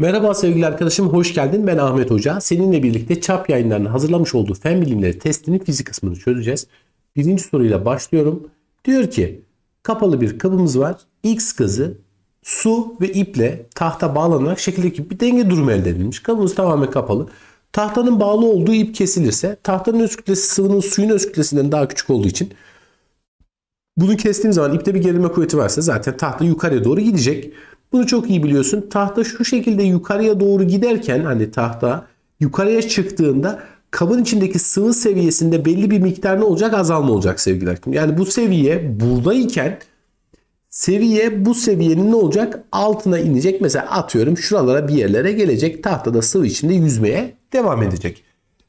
Merhaba sevgili arkadaşım, hoş geldin. Ben Ahmet Hoca. Seninle birlikte çap yayınlarının hazırlamış olduğu fen bilimleri testinin fizik kısmını çözeceğiz. Birinci soruyla başlıyorum. Diyor ki, kapalı bir kabımız var. X gazı su ve iple tahta bağlanarak şekildeki bir denge durumu elde edilmiş. Kabımız tamamen kapalı. Tahtanın bağlı olduğu ip kesilirse tahtanın öz kütlesi sıvının suyun öz kütlesinden daha küçük olduğu için bunu kestiğim zaman ipte bir gerilme kuvveti varsa zaten tahta yukarıya doğru gidecek. Bunu çok iyi biliyorsun. Tahta şu şekilde yukarıya doğru giderken hani tahta yukarıya çıktığında kabın içindeki sıvı seviyesinde belli bir miktar ne olacak? Azalma olacak sevgili arkadaşım. Yani bu seviye buradayken seviye bu seviyenin ne olacak? Altına inecek. Mesela atıyorum şuralara bir yerlere gelecek. Tahtada sıvı içinde yüzmeye devam edecek.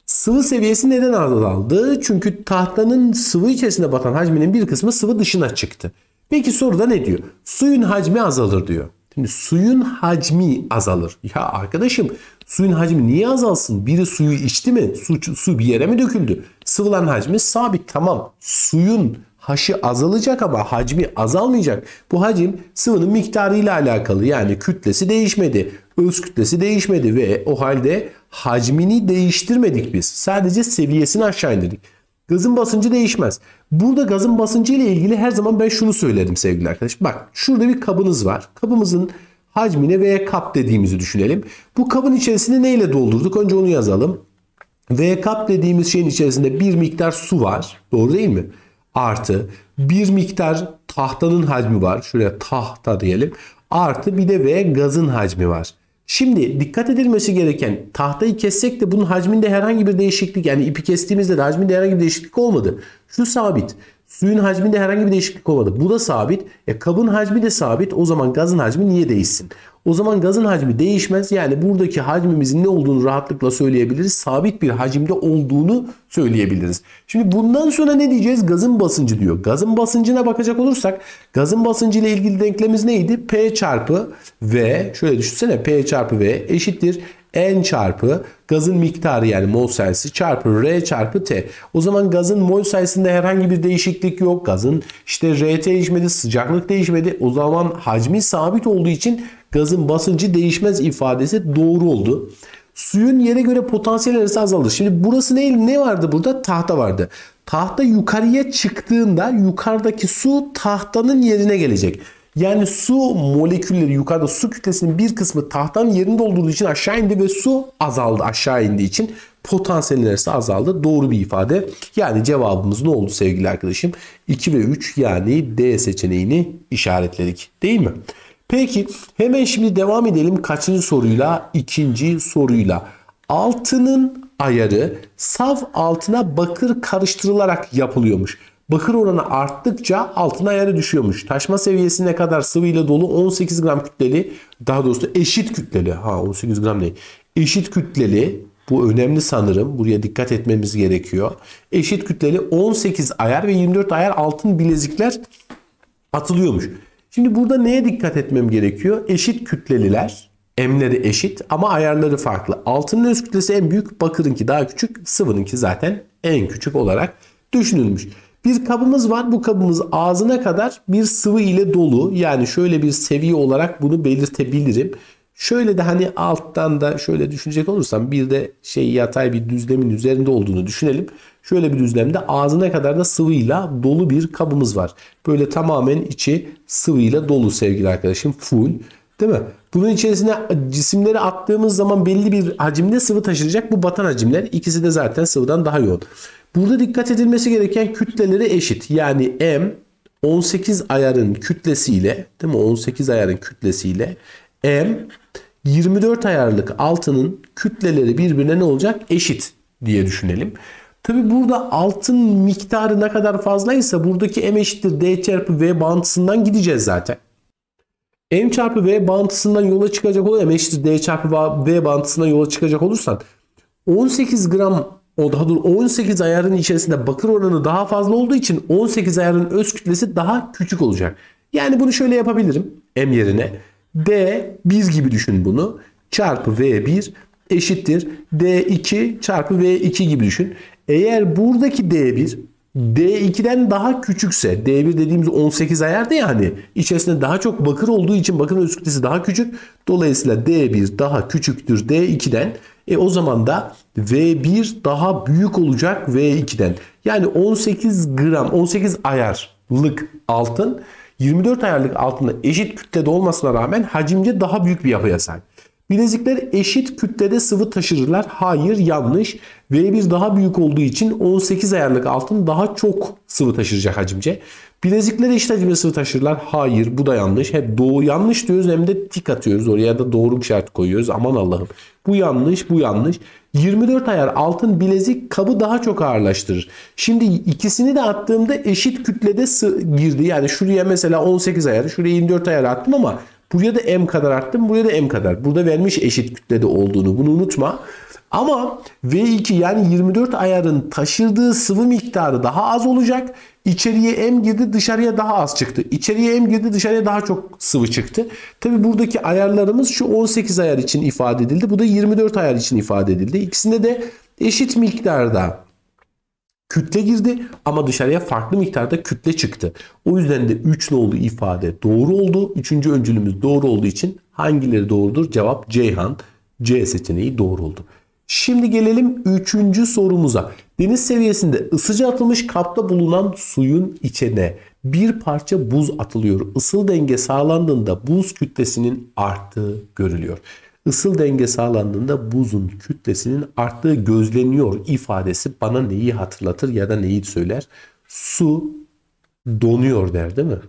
Sıvı seviyesi neden azaldı? Çünkü tahtanın sıvı içerisinde batan hacminin bir kısmı sıvı dışına çıktı. Peki soruda ne diyor? Suyun hacmi azalır diyor. Şimdi suyun hacmi azalır. Ya arkadaşım suyun hacmi niye azalsın? Biri suyu içti mi? Su, su bir yere mi döküldü? Sıvılan hacmi sabit tamam. Suyun haşı azalacak ama hacmi azalmayacak. Bu hacim sıvının miktarıyla alakalı. Yani kütlesi değişmedi. Öz kütlesi değişmedi ve o halde hacmini değiştirmedik biz. Sadece seviyesini aşağı indirdik. Gazın basıncı değişmez. Burada gazın basıncı ile ilgili her zaman ben şunu söylerim sevgili arkadaş. Bak şurada bir kabınız var. Kabımızın hacmine V kap dediğimizi düşünelim. Bu kabın içerisinde neyle doldurduk? Önce onu yazalım. V kap dediğimiz şeyin içerisinde bir miktar su var. Doğru değil mi? Artı bir miktar tahtanın hacmi var. Şuraya tahta diyelim. Artı bir de V gazın hacmi var. Şimdi dikkat edilmesi gereken tahtayı kessek de bunun hacminde herhangi bir değişiklik yani ipi kestiğimizde de hacminde herhangi bir değişiklik olmadı. Şu sabit. Suyun hacminde herhangi bir değişiklik olmadı. Bu da sabit. E kabın hacmi de sabit. O zaman gazın hacmi niye değişsin? O zaman gazın hacmi değişmez. Yani buradaki hacmimizin ne olduğunu rahatlıkla söyleyebiliriz. Sabit bir hacimde olduğunu söyleyebiliriz. Şimdi bundan sonra ne diyeceğiz? Gazın basıncı diyor. Gazın basıncına bakacak olursak gazın basıncı ile ilgili denklemimiz neydi? P çarpı V. Şöyle düşünsene P çarpı V eşittir N çarpı gazın miktarı yani mol sayısı çarpı R çarpı T. O zaman gazın mol sayısında herhangi bir değişiklik yok. Gazın işte RT değişmedi, sıcaklık değişmedi. O zaman hacmi sabit olduğu için gazın basıncı değişmez ifadesi doğru oldu. Suyun yere göre potansiyel arası azalır. Şimdi burası ne, ne vardı burada? Tahta vardı. Tahta yukarıya çıktığında yukarıdaki su tahtanın yerine gelecek. Yani su molekülleri yukarıda su kütlesinin bir kısmı tahtanın yerini doldurduğu için aşağı indi ve su azaldı aşağı indiği için potansiyel enerjisi azaldı. Doğru bir ifade. Yani cevabımız ne oldu sevgili arkadaşım? 2 ve 3 yani D seçeneğini işaretledik değil mi? Peki hemen şimdi devam edelim kaçıncı soruyla? İkinci soruyla. Altının ayarı saf altına bakır karıştırılarak yapılıyormuş. Bakır oranı arttıkça altın ayarı düşüyormuş. Taşma seviyesine kadar sıvıyla dolu 18 gram kütleli daha doğrusu eşit kütleli ha 18 gram değil eşit kütleli bu önemli sanırım. Buraya dikkat etmemiz gerekiyor. Eşit kütleli 18 ayar ve 24 ayar altın bilezikler atılıyormuş. Şimdi burada neye dikkat etmem gerekiyor? Eşit kütleliler, emleri eşit ama ayarları farklı. Altının öz kütlesi en büyük, bakırınki daha küçük, sıvınınki zaten en küçük olarak düşünülmüş. Bir kabımız var. Bu kabımız ağzına kadar bir sıvı ile dolu. Yani şöyle bir seviye olarak bunu belirtebilirim. Şöyle de hani alttan da şöyle düşünecek olursam bir de şey yatay bir düzlemin üzerinde olduğunu düşünelim. Şöyle bir düzlemde ağzına kadar da sıvıyla dolu bir kabımız var. Böyle tamamen içi sıvıyla dolu sevgili arkadaşım. Full. Değil mi? Bunun içerisine cisimleri attığımız zaman belli bir hacimde sıvı taşıyacak. Bu batan hacimler. İkisi de zaten sıvıdan daha yoğun. Burada dikkat edilmesi gereken kütleleri eşit. Yani M 18 ayarın kütlesiyle değil mi? 18 ayarın kütlesiyle M 24 ayarlık altının kütleleri birbirine ne olacak? Eşit diye düşünelim. Tabi burada altın miktarı ne kadar fazlaysa buradaki M eşittir D çarpı V bağıntısından gideceğiz zaten. M çarpı V bağıntısından yola çıkacak olursa M eşittir D çarpı V bağıntısından yola çıkacak olursan 18 gram o daha dur 18 ayarın içerisinde bakır oranı daha fazla olduğu için 18 ayarın öz kütlesi daha küçük olacak. Yani bunu şöyle yapabilirim M yerine. D1 gibi düşün bunu. Çarpı V1 eşittir D2 çarpı V2 gibi düşün. Eğer buradaki D1 D2'den daha küçükse D1 dediğimiz 18 ayardı ya hani içerisinde daha çok bakır olduğu için bakırın öz kütlesi daha küçük. Dolayısıyla D1 daha küçüktür D2'den. E o zaman da V1 daha büyük olacak V2'den. Yani 18 gram 18 ayarlık altın 24 ayarlık altında eşit kütlede olmasına rağmen hacimce daha büyük bir yapıya sahip. Bilezikler eşit kütlede sıvı taşırırlar. Hayır yanlış. V1 daha büyük olduğu için 18 ayarlık altın daha çok sıvı taşıracak hacimce. Bilezikler eşit hacimde sıvı taşırlar. Hayır bu da yanlış. Hep doğru yanlış diyoruz hem de tik atıyoruz oraya da doğru işaret koyuyoruz. Aman Allah'ım. Bu yanlış bu yanlış. 24 ayar altın bilezik kabı daha çok ağırlaştırır. Şimdi ikisini de attığımda eşit kütlede girdi. Yani şuraya mesela 18 ayar, şuraya 24 ayar attım ama Buraya da m kadar arttım. Buraya da m kadar. Burada vermiş eşit kütlede olduğunu. Bunu unutma. Ama V2 yani 24 ayarın taşırdığı sıvı miktarı daha az olacak. İçeriye M girdi dışarıya daha az çıktı. İçeriye M girdi dışarıya daha çok sıvı çıktı. Tabi buradaki ayarlarımız şu 18 ayar için ifade edildi. Bu da 24 ayar için ifade edildi. İkisinde de eşit miktarda kütle girdi ama dışarıya farklı miktarda kütle çıktı. O yüzden de 3 nolu ifade doğru oldu. Üçüncü öncülümüz doğru olduğu için hangileri doğrudur? Cevap Ceyhan. C seçeneği doğru oldu. Şimdi gelelim üçüncü sorumuza. Deniz seviyesinde ısıcı atılmış kapta bulunan suyun içine bir parça buz atılıyor. Isıl denge sağlandığında buz kütlesinin arttığı görülüyor ısıl denge sağlandığında buzun kütlesinin arttığı gözleniyor ifadesi bana neyi hatırlatır ya da neyi söyler? Su donuyor der değil mi?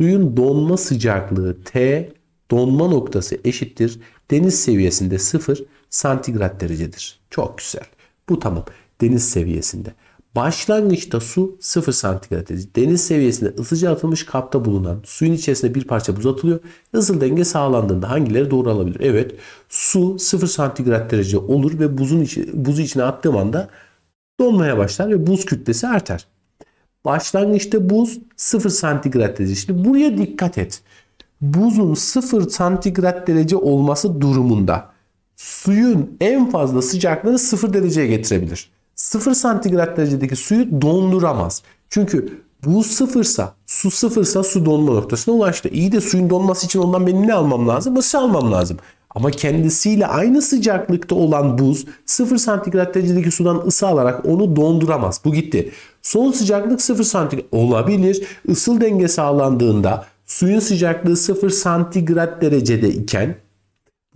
Suyun donma sıcaklığı T donma noktası eşittir. Deniz seviyesinde 0 santigrat derecedir. Çok güzel. Bu tamam. Deniz seviyesinde. Başlangıçta su 0 santigrat. Deniz seviyesinde ısıcı atılmış kapta bulunan suyun içerisinde bir parça buz atılıyor. Isıl denge sağlandığında hangileri doğru alabilir? Evet su 0 santigrat derece olur ve buzun içi, buzu içine attığım anda donmaya başlar ve buz kütlesi artar. Başlangıçta buz 0 santigrat derece. Şimdi buraya dikkat et. Buzun 0 santigrat derece olması durumunda suyun en fazla sıcaklığını 0 dereceye getirebilir. 0 santigrat derecedeki suyu donduramaz. Çünkü buz sıfırsa, su sıfırsa su donma noktasına ulaştı. İyi de suyun donması için ondan benim ne almam lazım? Isı almam lazım. Ama kendisiyle aynı sıcaklıkta olan buz 0 santigrat derecedeki sudan ısı alarak onu donduramaz. Bu gitti. Son sıcaklık 0 santigrat olabilir. Isıl denge sağlandığında suyun sıcaklığı 0 santigrat derecede iken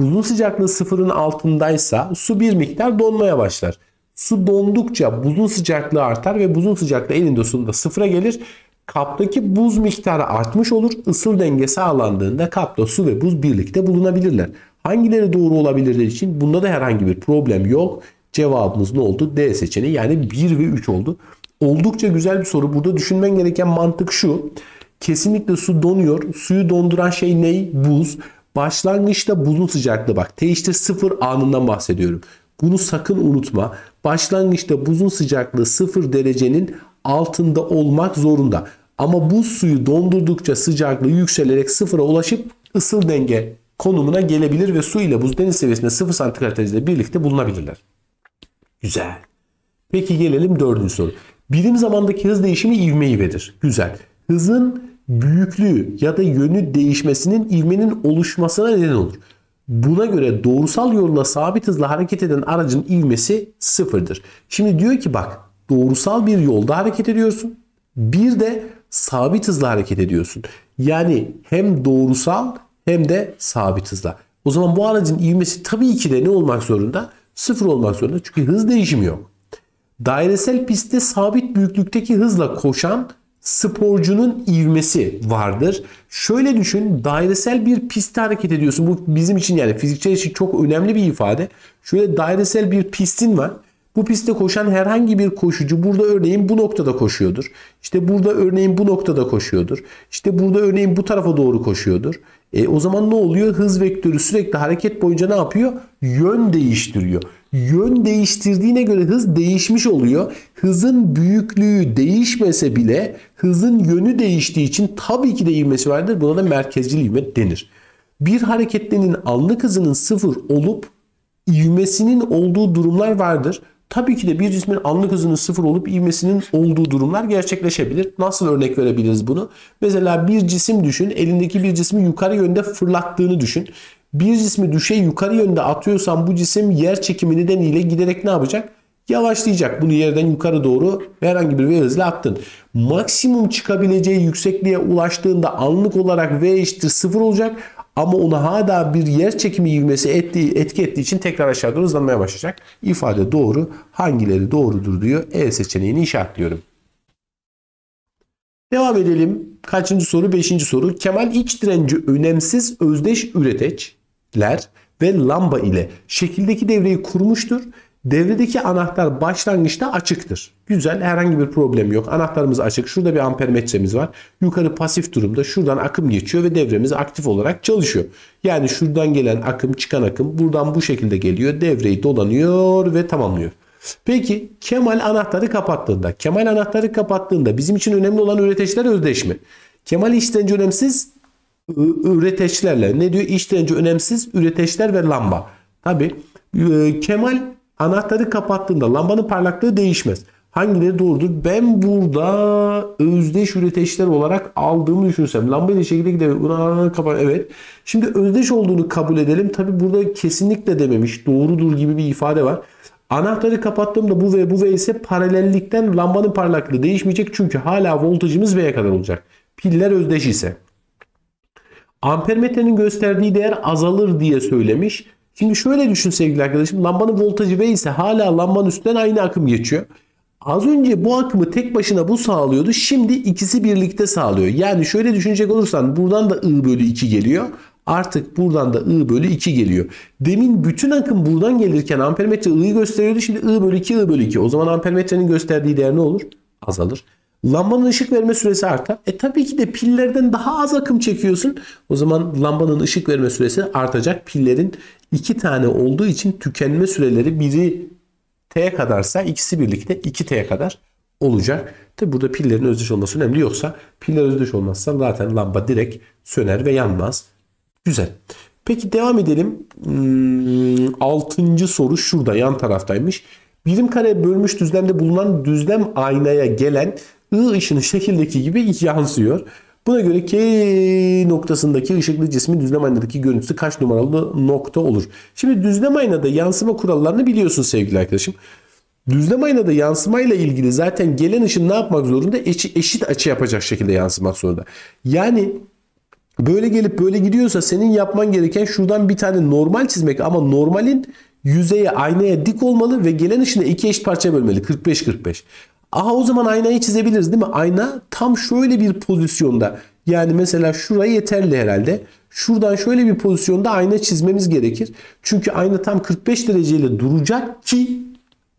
buzun sıcaklığı sıfırın altındaysa su bir miktar donmaya başlar. Su dondukça buzun sıcaklığı artar ve buzun sıcaklığı elinde suyunda sıfıra gelir. Kaptaki buz miktarı artmış olur. Isıl denge sağlandığında kapta su ve buz birlikte bulunabilirler. Hangileri doğru olabilirler için bunda da herhangi bir problem yok. Cevabımız ne oldu? D seçeneği yani 1 ve 3 oldu. Oldukça güzel bir soru. Burada düşünmen gereken mantık şu. Kesinlikle su donuyor. Suyu donduran şey ne? Buz. Başlangıçta buzun sıcaklığı bak. T 0 anından bahsediyorum. Bunu sakın unutma. Başlangıçta buzun sıcaklığı 0 derecenin altında olmak zorunda. Ama buz suyu dondurdukça sıcaklığı yükselerek sıfıra ulaşıp ısıl denge konumuna gelebilir ve su ile buz deniz seviyesinde 0 santigrat derecede birlikte bulunabilirler. Güzel. Peki gelelim dördüncü soru. Birim zamandaki hız değişimi ivme ivmedir. Güzel. Hızın büyüklüğü ya da yönü değişmesinin ivmenin oluşmasına neden olur. Buna göre doğrusal yolla sabit hızla hareket eden aracın ivmesi sıfırdır. Şimdi diyor ki bak doğrusal bir yolda hareket ediyorsun. Bir de sabit hızla hareket ediyorsun. Yani hem doğrusal hem de sabit hızla. O zaman bu aracın ivmesi tabii ki de ne olmak zorunda? Sıfır olmak zorunda. Çünkü hız değişimi yok. Dairesel pistte sabit büyüklükteki hızla koşan sporcunun ivmesi vardır. Şöyle düşün dairesel bir pistte hareket ediyorsun. Bu bizim için yani fizikçiler için çok önemli bir ifade. Şöyle dairesel bir pistin var. Bu pistte koşan herhangi bir koşucu burada örneğin bu noktada koşuyordur. İşte burada örneğin bu noktada koşuyordur. İşte burada örneğin bu tarafa doğru koşuyordur. E, o zaman ne oluyor? Hız vektörü sürekli hareket boyunca ne yapıyor? Yön değiştiriyor. Yön değiştirdiğine göre hız değişmiş oluyor. Hızın büyüklüğü değişmese bile hızın yönü değiştiği için tabii ki de ivmesi vardır. Buna da merkezcil ivme denir. Bir hareketlenin anlık hızının sıfır olup ivmesinin olduğu durumlar vardır. Tabii ki de bir cismin anlık hızının sıfır olup ivmesinin olduğu durumlar gerçekleşebilir. Nasıl örnek verebiliriz bunu? Mesela bir cisim düşün. Elindeki bir cismi yukarı yönde fırlattığını düşün. Bir cismi düşe yukarı yönde atıyorsan bu cisim yer çekimi nedeniyle giderek ne yapacak? Yavaşlayacak. Bunu yerden yukarı doğru herhangi bir v hızla attın. Maksimum çıkabileceği yüksekliğe ulaştığında anlık olarak v eşittir sıfır olacak. Ama ona hala bir yer çekimi ivmesi ettiği, etki ettiği için tekrar aşağı doğru hızlanmaya başlayacak. İfade doğru. Hangileri doğrudur diyor. E seçeneğini işaretliyorum. Devam edelim. Kaçıncı soru? Beşinci soru. Kemal iç direnci önemsiz özdeş üreteçler ve lamba ile şekildeki devreyi kurmuştur. Devredeki anahtar başlangıçta açıktır. Güzel herhangi bir problem yok. Anahtarımız açık. Şurada bir ampermetremiz var. Yukarı pasif durumda. Şuradan akım geçiyor ve devremiz aktif olarak çalışıyor. Yani şuradan gelen akım çıkan akım buradan bu şekilde geliyor. Devreyi dolanıyor ve tamamlıyor. Peki Kemal anahtarı kapattığında, Kemal anahtarı kapattığında bizim için önemli olan üreteçler özdeş mi? Kemal iştenci önemsiz üreteçlerle ne diyor? İştenci önemsiz üreteçler ve lamba. Tabi Kemal anahtarı kapattığında lambanın parlaklığı değişmez. Hangileri doğrudur? Ben burada özdeş üreteçler olarak aldığımı düşünsem. Lamba ile şekilde gidelim. Kapat. Evet. Şimdi özdeş olduğunu kabul edelim. Tabi burada kesinlikle dememiş. Doğrudur gibi bir ifade var. Anahtarı kapattığımda bu ve bu ve ise paralellikten lambanın parlaklığı değişmeyecek. Çünkü hala voltajımız V'ye kadar olacak. Piller özdeş ise. Ampermetrenin gösterdiği değer azalır diye söylemiş. Şimdi şöyle düşün sevgili arkadaşım. Lambanın voltajı V ise hala lambanın üstünden aynı akım geçiyor. Az önce bu akımı tek başına bu sağlıyordu. Şimdi ikisi birlikte sağlıyor. Yani şöyle düşünecek olursan buradan da I bölü 2 geliyor. Artık buradan da I bölü 2 geliyor. Demin bütün akım buradan gelirken ampermetre I'yi gösteriyordu. Şimdi I bölü 2 I bölü 2. O zaman ampermetrenin gösterdiği değer ne olur? Azalır. Lambanın ışık verme süresi artar. E tabii ki de pillerden daha az akım çekiyorsun. O zaman lambanın ışık verme süresi artacak. Pillerin iki tane olduğu için tükenme süreleri biri T'ye kadarsa ikisi birlikte 2T'ye kadar olacak. Tabi burada pillerin özdeş olması önemli. Yoksa piller özdeş olmazsa zaten lamba direkt söner ve yanmaz. Güzel. Peki devam edelim. Hmm, altıncı soru şurada yan taraftaymış. Birim kare bölmüş düzlemde bulunan düzlem aynaya gelen I ışını şekildeki gibi yansıyor. Buna göre K noktasındaki ışıklı cismin düzlem aynadaki görüntüsü kaç numaralı nokta olur? Şimdi düzlem aynada yansıma kurallarını biliyorsun sevgili arkadaşım. Düzlem aynada yansımayla ilgili zaten gelen ışın ne yapmak zorunda? Eşit açı yapacak şekilde yansımak zorunda. Yani böyle gelip böyle gidiyorsa senin yapman gereken şuradan bir tane normal çizmek ama normalin yüzeye aynaya dik olmalı ve gelen ışını iki eşit parça bölmeli. 45-45. Aha o zaman aynayı çizebiliriz değil mi? Ayna tam şöyle bir pozisyonda. Yani mesela şuraya yeterli herhalde. Şuradan şöyle bir pozisyonda ayna çizmemiz gerekir. Çünkü ayna tam 45 dereceyle duracak ki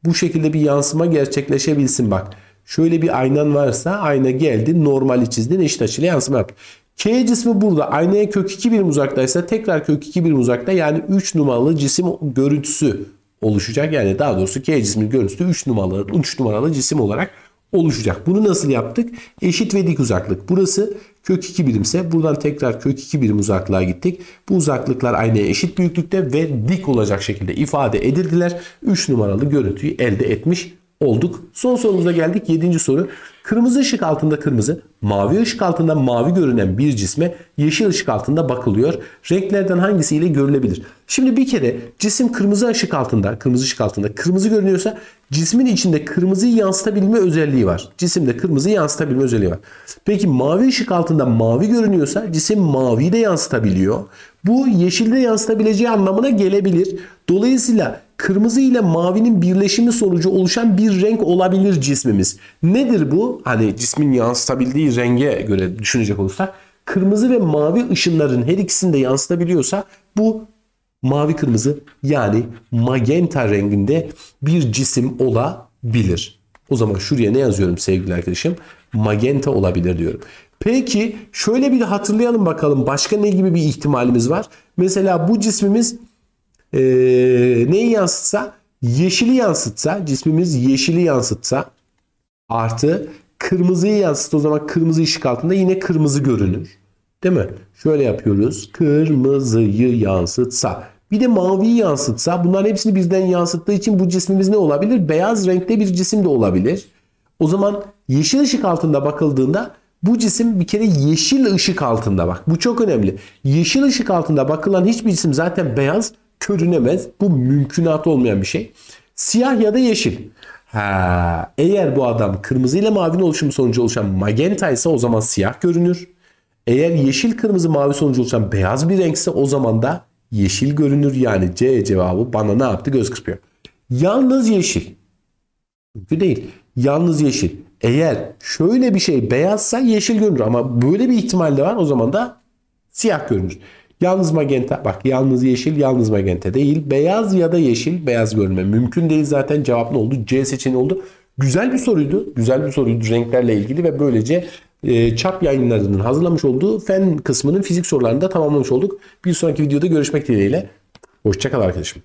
bu şekilde bir yansıma gerçekleşebilsin bak. Şöyle bir aynan varsa ayna geldi normali çizdin eşit açıyla yansıma yap. K cismi burada aynaya kök 2 birim uzaktaysa tekrar kök 2 birim uzakta yani 3 numaralı cisim görüntüsü oluşacak. Yani daha doğrusu K cismin görüntüsü 3 numaralı 3 numaralı cisim olarak oluşacak. Bunu nasıl yaptık? Eşit ve dik uzaklık. Burası kök 2 birimse buradan tekrar kök 2 birim uzaklığa gittik. Bu uzaklıklar aynaya eşit büyüklükte ve dik olacak şekilde ifade edildiler. 3 numaralı görüntüyü elde etmiş olduk. Son sorumuza geldik. 7. soru. Kırmızı ışık altında kırmızı, mavi ışık altında mavi görünen bir cisme yeşil ışık altında bakılıyor. Renklerden hangisiyle görülebilir? Şimdi bir kere cisim kırmızı ışık altında, kırmızı ışık altında kırmızı görünüyorsa cismin içinde kırmızıyı yansıtabilme özelliği var. Cisimde kırmızıyı yansıtabilme özelliği var. Peki mavi ışık altında mavi görünüyorsa cisim maviyi de yansıtabiliyor. Bu yeşilde yansıtabileceği anlamına gelebilir. Dolayısıyla kırmızı ile mavinin birleşimi sonucu oluşan bir renk olabilir cismimiz. Nedir bu? Hani cismin yansıtabildiği renge göre düşünecek olursak kırmızı ve mavi ışınların her ikisini de yansıtabiliyorsa bu mavi kırmızı yani magenta renginde bir cisim olabilir. O zaman şuraya ne yazıyorum sevgili arkadaşım? Magenta olabilir diyorum. Peki şöyle bir de hatırlayalım bakalım başka ne gibi bir ihtimalimiz var? Mesela bu cismimiz e, neyi yansıtsa? Yeşili yansıtsa, cismimiz yeşili yansıtsa artı kırmızıyı yansıt o zaman kırmızı ışık altında yine kırmızı görünür. Değil mi? Şöyle yapıyoruz. Kırmızıyı yansıtsa. Bir de maviyi yansıtsa bunların hepsini birden yansıttığı için bu cismimiz ne olabilir? Beyaz renkte bir cisim de olabilir. O zaman yeşil ışık altında bakıldığında bu cisim bir kere yeşil ışık altında bak. Bu çok önemli. Yeşil ışık altında bakılan hiçbir cisim zaten beyaz görünemez. Bu mümkünat olmayan bir şey. Siyah ya da yeşil. Ha, eğer bu adam kırmızı ile mavinin oluşumu sonucu oluşan magenta ise o zaman siyah görünür. Eğer yeşil kırmızı mavi sonucu oluşan beyaz bir renkse o zaman da yeşil görünür. Yani C cevabı bana ne yaptı göz kırpıyor. Yalnız yeşil. Mümkün değil. Yalnız yeşil. Eğer şöyle bir şey beyazsa yeşil görünür ama böyle bir ihtimal de var o zaman da siyah görünür. Yalnız magenta bak yalnız yeşil yalnız magenta değil. Beyaz ya da yeşil beyaz görünme mümkün değil zaten cevap ne oldu? C seçeneği oldu. Güzel bir soruydu. Güzel bir soruydu renklerle ilgili ve böylece e, çap yayınlarının hazırlamış olduğu fen kısmının fizik sorularını da tamamlamış olduk. Bir sonraki videoda görüşmek dileğiyle. Hoşçakal arkadaşım.